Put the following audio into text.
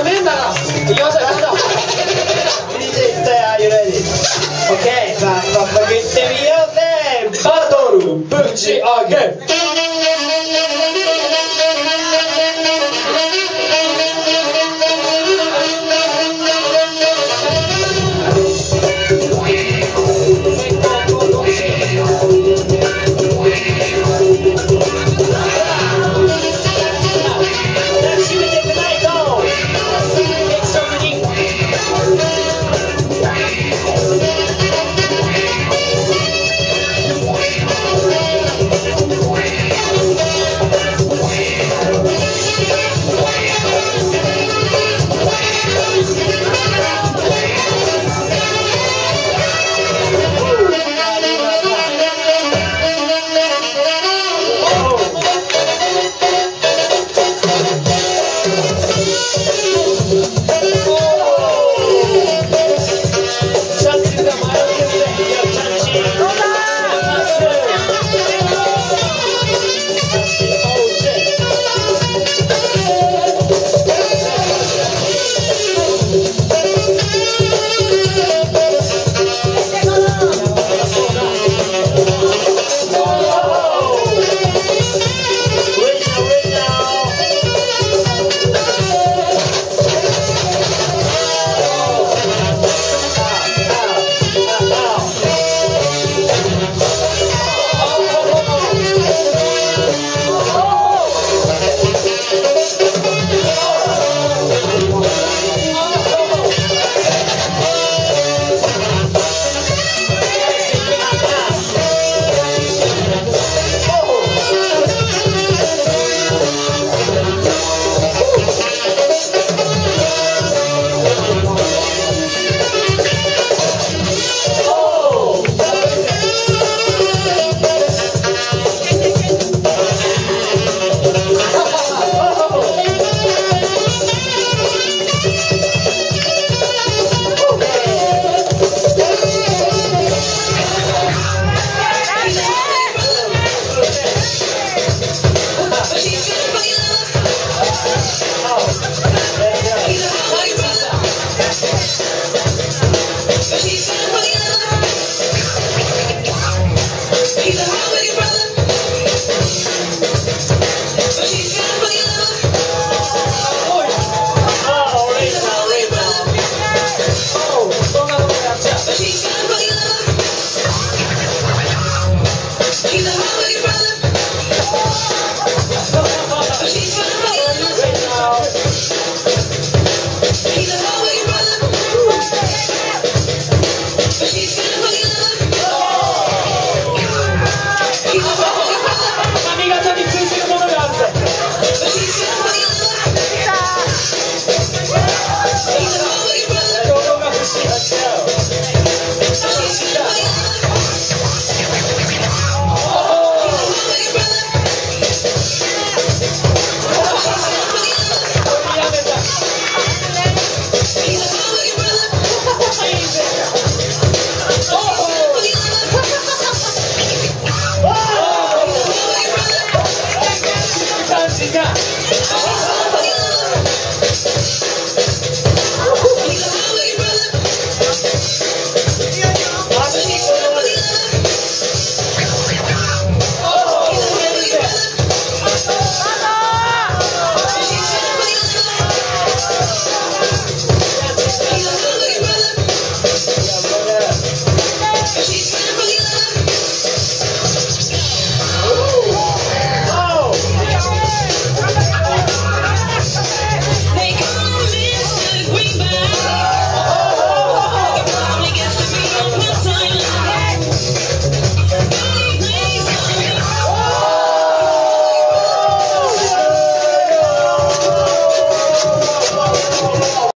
うめえんだから行きましょう行きましょう DJ 行ったよ Are you ready? OK さあ早速行ってみようぜ。バトルぶち上げ じゃ